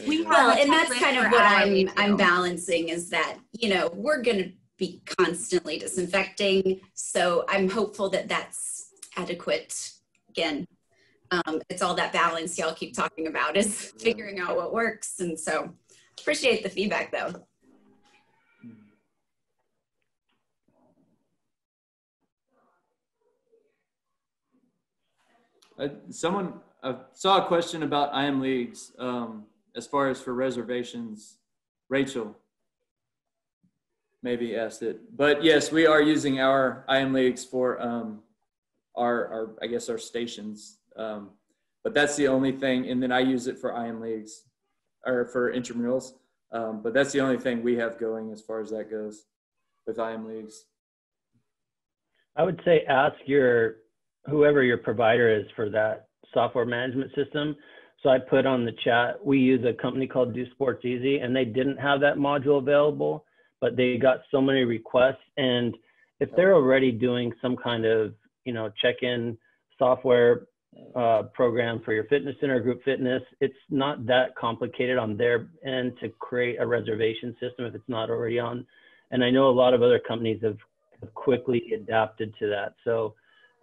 We have well, and that's kind of what I'm I'm balancing is that you know we're going to be constantly disinfecting, so I'm hopeful that that's adequate. Again, um, it's all that balance y'all keep talking about is figuring out what works, and so appreciate the feedback though. Uh, someone I saw a question about IM leagues um, as far as for reservations. Rachel maybe asked it, but yes, we are using our IM leagues for um, our, our, I guess, our stations. Um, but that's the only thing, and then I use it for IM leagues or for intramurals. Um, but that's the only thing we have going as far as that goes with IM leagues. I would say ask your whoever your provider is for that software management system. So I put on the chat, we use a company called DoSportsEasy, and they didn't have that module available, but they got so many requests. And if they're already doing some kind of, you know, check-in software uh, program for your fitness center, group fitness, it's not that complicated on their end to create a reservation system if it's not already on. And I know a lot of other companies have have quickly adapted to that. So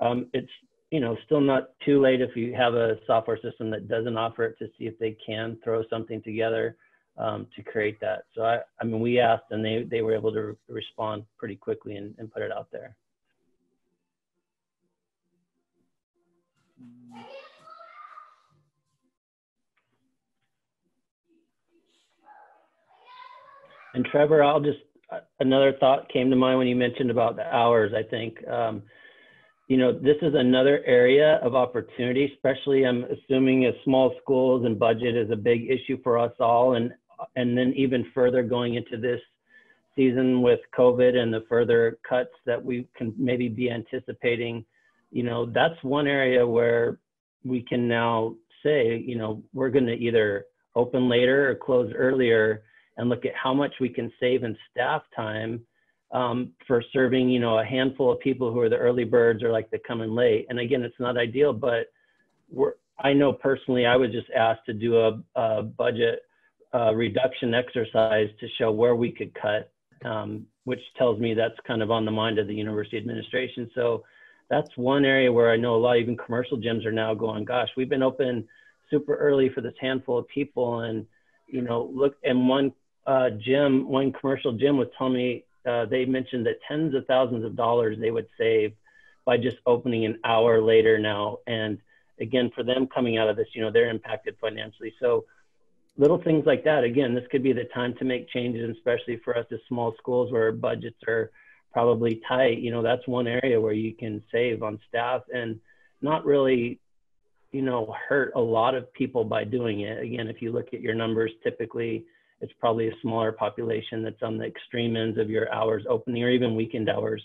um, it's you know still not too late if you have a software system that doesn't offer it to see if they can throw something together um, to create that. So I, I mean we asked and they they were able to re- respond pretty quickly and, and put it out there. And Trevor, I'll just uh, another thought came to mind when you mentioned about the hours. I think um, you know, this is another area of opportunity, especially I'm assuming as small schools and budget is a big issue for us all. And, and then even further going into this season with COVID and the further cuts that we can maybe be anticipating, you know, that's one area where we can now say, you know, we're going to either open later or close earlier and look at how much we can save in staff time um, for serving, you know, a handful of people who are the early birds or like the in late. And again, it's not ideal, but we're, I know personally, I was just asked to do a, a budget uh, reduction exercise to show where we could cut, um, which tells me that's kind of on the mind of the university administration. So that's one area where I know a lot, even commercial gyms are now going, gosh, we've been open super early for this handful of people. And, you know, look, and one uh, gym, one commercial gym was telling me uh, they mentioned that tens of thousands of dollars they would save by just opening an hour later now. And again, for them coming out of this, you know, they're impacted financially. So little things like that, again, this could be the time to make changes, especially for us as small schools where budgets are probably tight. You know, that's one area where you can save on staff and not really, you know, hurt a lot of people by doing it. Again, if you look at your numbers, typically it's probably a smaller population that's on the extreme ends of your hours opening or even weekend hours.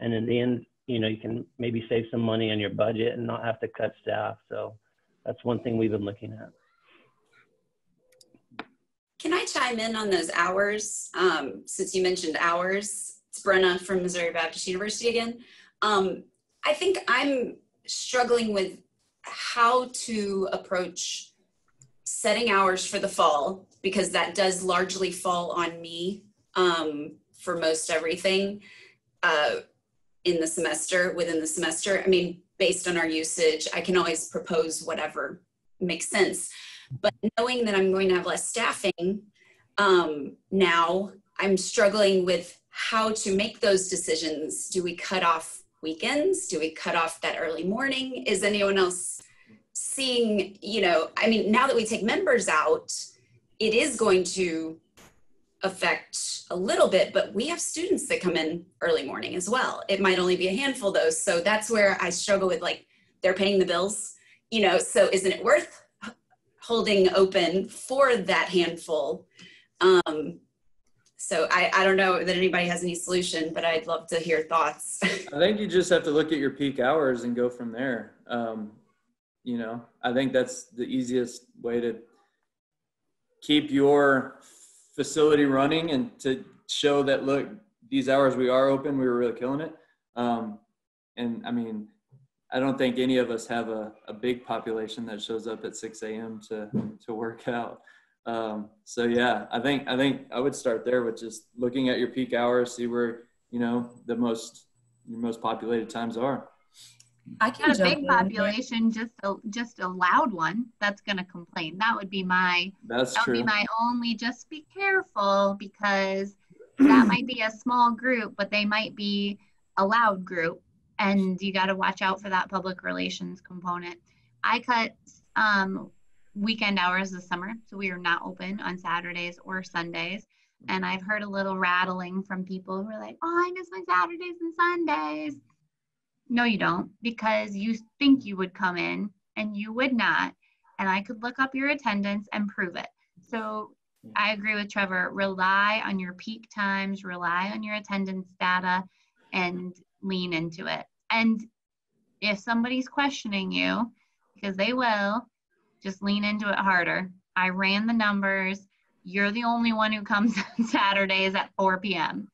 And in the end, you know, you can maybe save some money on your budget and not have to cut staff. So that's one thing we've been looking at. Can I chime in on those hours? Um, since you mentioned hours, it's Brenna from Missouri Baptist University again. Um, I think I'm struggling with how to approach setting hours for the fall because that does largely fall on me um, for most everything uh, in the semester, within the semester. I mean, based on our usage, I can always propose whatever makes sense. But knowing that I'm going to have less staffing um, now, I'm struggling with how to make those decisions. Do we cut off weekends? Do we cut off that early morning? Is anyone else seeing, you know, I mean, now that we take members out, it is going to affect a little bit, but we have students that come in early morning as well. It might only be a handful though. So that's where I struggle with like, they're paying the bills, you know, so isn't it worth holding open for that handful? Um, so I, I don't know that anybody has any solution, but I'd love to hear thoughts. I think you just have to look at your peak hours and go from there. Um, you know, I think that's the easiest way to keep your facility running and to show that look these hours we are open we were really killing it um, and i mean i don't think any of us have a, a big population that shows up at 6 a.m to to work out um, so yeah i think i think i would start there with just looking at your peak hours see where you know the most your most populated times are I can not a big population, just a just a loud one that's going to complain. That would be my that's that true. be my only. Just be careful because that might be a small group, but they might be a loud group, and you got to watch out for that public relations component. I cut um, weekend hours this summer, so we are not open on Saturdays or Sundays. And I've heard a little rattling from people who are like, "Oh, I miss my Saturdays and Sundays." No, you don't, because you think you would come in and you would not. And I could look up your attendance and prove it. So I agree with Trevor. Rely on your peak times, rely on your attendance data, and lean into it. And if somebody's questioning you, because they will, just lean into it harder. I ran the numbers. You're the only one who comes on Saturdays at 4 p.m.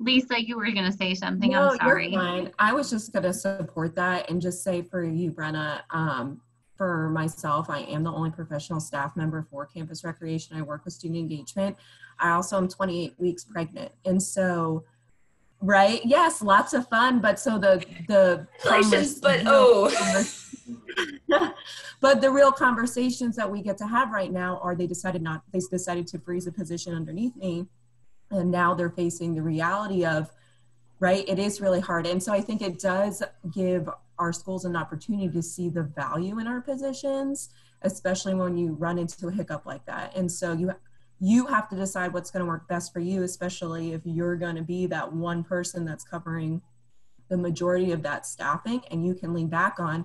Lisa, you were going to say something. No, I'm sorry. You're fine. I was just going to support that and just say for you, Brenna, um, for myself, I am the only professional staff member for campus recreation. I work with student engagement. I also am 28 weeks pregnant. And so, right? Yes, lots of fun. But so the, the, but oh, but the real conversations that we get to have right now are they decided not, they decided to freeze a position underneath me and now they're facing the reality of right it is really hard and so i think it does give our schools an opportunity to see the value in our positions especially when you run into a hiccup like that and so you you have to decide what's going to work best for you especially if you're going to be that one person that's covering the majority of that staffing and you can lean back on,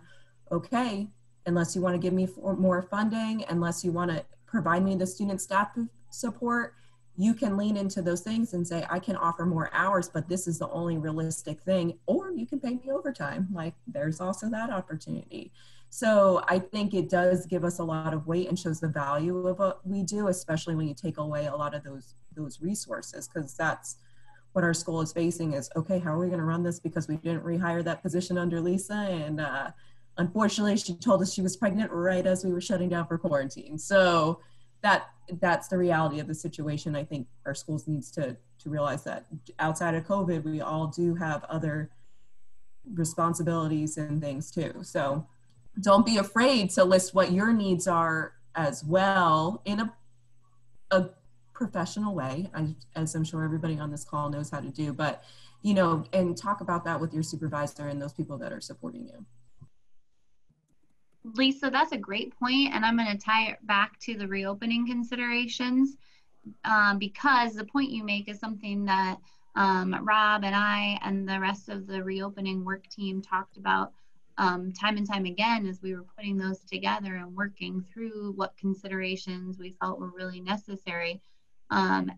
okay, unless you want to give me more funding, unless you want to provide me the student staff support, you can lean into those things and say, I can offer more hours, but this is the only realistic thing. Or you can pay me overtime. Like there's also that opportunity. So I think it does give us a lot of weight and shows the value of what we do, especially when you take away a lot of those those resources, because that's what our school is facing is okay, how are we going to run this because we didn't rehire that position under Lisa and uh, unfortunately she told us she was pregnant right as we were shutting down for quarantine. So that that's the reality of the situation. I think our schools needs to to realize that outside of COVID, we all do have other responsibilities and things too. So don't be afraid to list what your needs are as well in a a professional way, as I'm sure everybody on this call knows how to do. But you know, and talk about that with your supervisor and those people that are supporting you. Lisa, that's a great point, and I'm going to tie it back to the reopening considerations um, because the point you make is something that um, Rob and I and the rest of the reopening work team talked about um, time and time again as we were putting those together and working through what considerations we felt were really necessary. Um,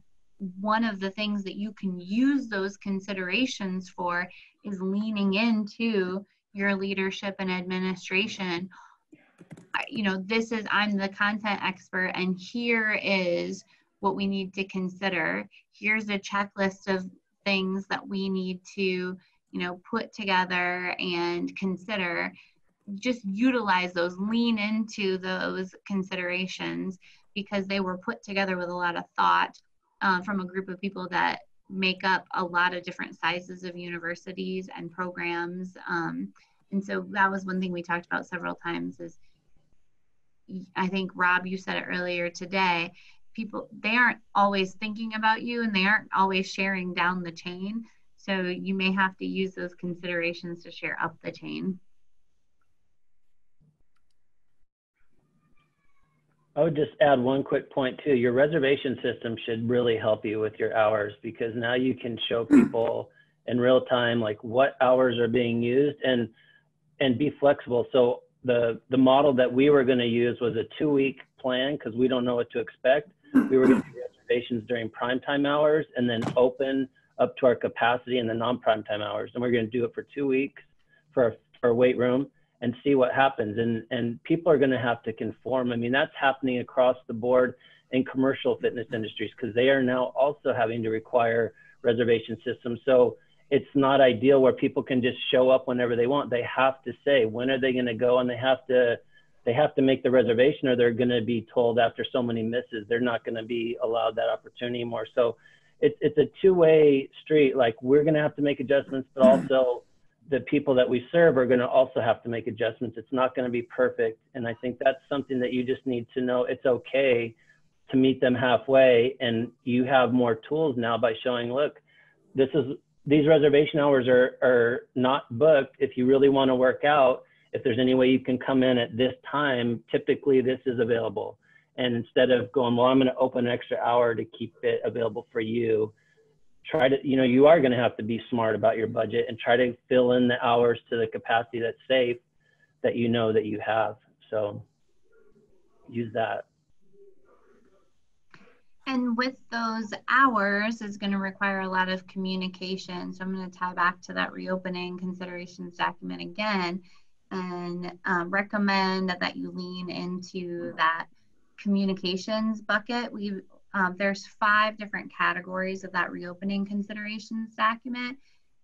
one of the things that you can use those considerations for is leaning into your leadership and administration you know, this is, I'm the content expert, and here is what we need to consider. Here's a checklist of things that we need to, you know, put together and consider. Just utilize those, lean into those considerations because they were put together with a lot of thought uh, from a group of people that make up a lot of different sizes of universities and programs. Um, and so that was one thing we talked about several times is I think Rob, you said it earlier today. People they aren't always thinking about you, and they aren't always sharing down the chain. So you may have to use those considerations to share up the chain. I would just add one quick point too. Your reservation system should really help you with your hours because now you can show hmm. people in real time like what hours are being used and and be flexible. So the the model that we were going to use was a two week plan because we don't know what to expect. Hmm. We were going to do reservations during prime time hours and then open up to our capacity in the non prime time hours, and we're going to do it for two weeks for for weight room and see what happens. And and people are going to have to conform. I mean, that's happening across the board in commercial fitness industries because they are now also having to require reservation systems. So it's not ideal where people can just show up whenever they want. They have to say when are they going to go, and they have to they have to make the reservation, or they're going to be told after so many misses they're not going to be allowed that opportunity anymore. So it's it's a two way street. Like we're going to have to make adjustments, but also the people that we serve are going to also have to make adjustments. It's not going to be perfect, and I think that's something that you just need to know. It's okay to meet them halfway, and you have more tools now by showing, look, this is these reservation hours are, are not booked. If you really want to work out, if there's any way you can come in at this time, typically this is available. And instead of going, well, I'm going to open an extra hour to keep it available for you, try to, you know, you are going to have to be smart about your budget and try to fill in the hours to the capacity that's safe that you know that you have. So use that. And with those hours is going to require a lot of communication. So I'm going to tie back to that reopening considerations document again and um, recommend that you lean into that communications bucket. We um, there's five different categories of that reopening considerations document,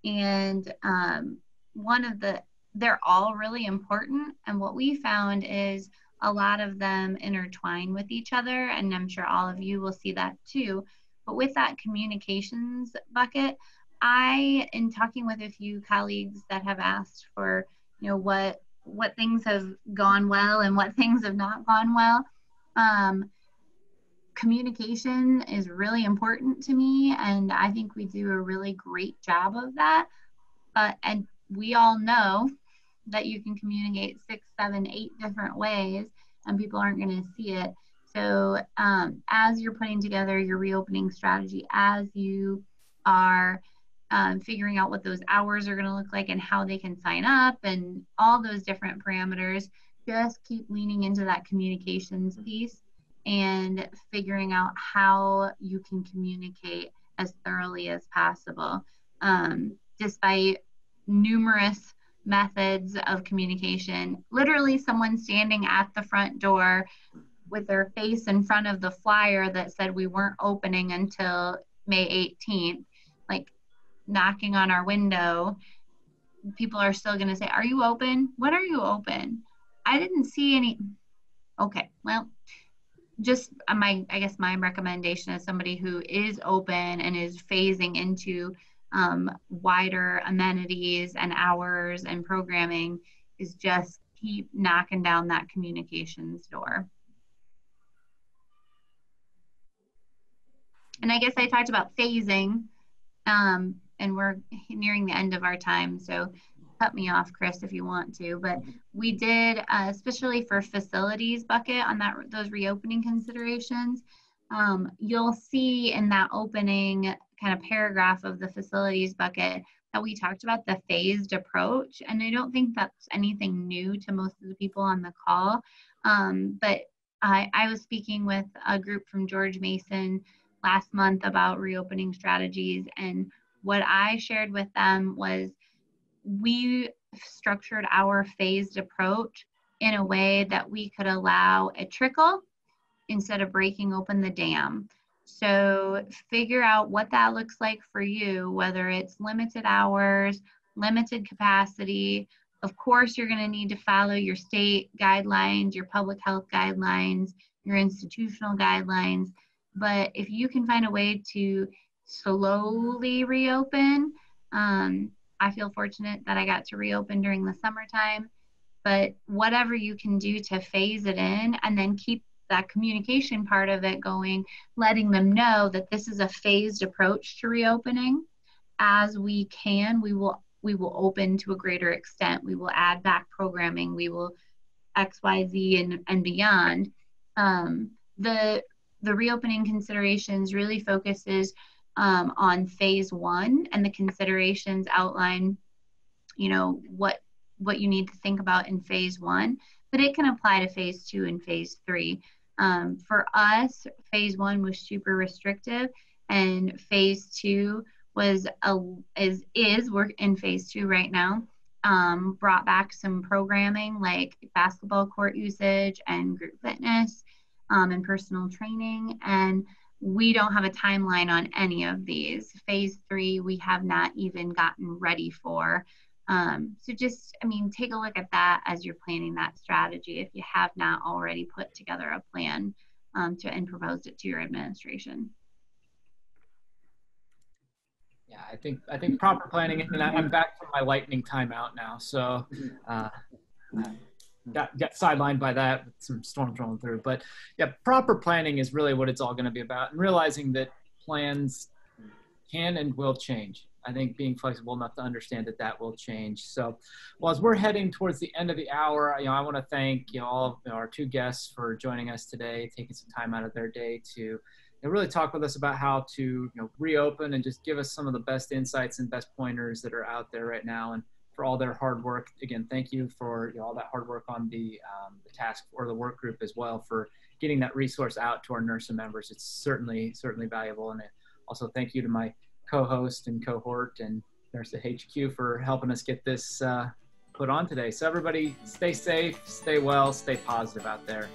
and um, one of the they're all really important. And what we found is a lot of them intertwine with each other, and I'm sure all of you will see that too. But with that communications bucket, I, in talking with a few colleagues that have asked for, you know, what what things have gone well and what things have not gone well, um, communication is really important to me, and I think we do a really great job of that. Uh, and we all know that you can communicate six, seven, eight different ways and people aren't going to see it. So, um, as you're putting together your reopening strategy, as you are um, figuring out what those hours are going to look like and how they can sign up and all those different parameters. Just keep leaning into that communications piece and figuring out how you can communicate as thoroughly as possible. Um, despite numerous methods of communication, literally someone standing at the front door with their face in front of the flyer that said we weren't opening until May 18th, like knocking on our window, people are still going to say, Are you open? When are you open? I didn't see any. Okay, well, just uh, my, I guess my recommendation as somebody who is open and is phasing into um, wider amenities and hours and programming is just keep knocking down that communications door. And I guess I talked about phasing, um, and we're nearing the end of our time, so cut me off, Chris, if you want to. But we did, uh, especially for facilities bucket on that those reopening considerations. Um, you'll see in that opening kind of paragraph of the facilities bucket that we talked about the phased approach, and I don't think that's anything new to most of the people on the call. Um, but I, I was speaking with a group from George Mason last month about reopening strategies. And what I shared with them was we structured our phased approach in a way that we could allow a trickle instead of breaking open the dam. So figure out what that looks like for you, whether it's limited hours, limited capacity. Of course, you're going to need to follow your state guidelines, your public health guidelines, your institutional guidelines. But if you can find a way to slowly reopen, um, I feel fortunate that I got to reopen during the summertime. But whatever you can do to phase it in and then keep that communication part of it going, letting them know that this is a phased approach to reopening. As we can, we will we will open to a greater extent. We will add back programming. We will X, Y, Z, and and beyond. Um, the the reopening considerations really focuses um, on phase one and the considerations outline you know what what you need to think about in phase one but it can apply to phase two and phase three um, for us phase one was super restrictive and phase two was a is is we're in phase two right now um, brought back some programming like basketball court usage and group fitness um, and personal training. And we don't have a timeline on any of these. Phase three, we have not even gotten ready for. Um, so just, I mean, take a look at that as you're planning that strategy if you have not already put together a plan um, to and proposed it to your administration. Yeah, I think I think proper planning, and I'm back from my lightning timeout now. So, uh, got, got sidelined by that with some storms rolling through. But yeah, proper planning is really what it's all going to be about, and realizing that plans can and will change. I think being flexible enough to understand that that will change. So, well, as we're heading towards the end of the hour, you know, I want to thank you know all you know, our two guests for joining us today, taking some time out of their day to you know, really talk with us about how to you know reopen and just give us some of the best insights and best pointers that are out there right now. And for all their hard work. Again, thank you for you know, all that hard work on the, um, the task or the work group as well for getting that resource out to our NIRSA members. It's certainly, certainly valuable. And also thank you to my co-host and cohort and NIRSA HQ for helping us get this uh, put on today. So everybody stay safe, stay well, stay positive out there.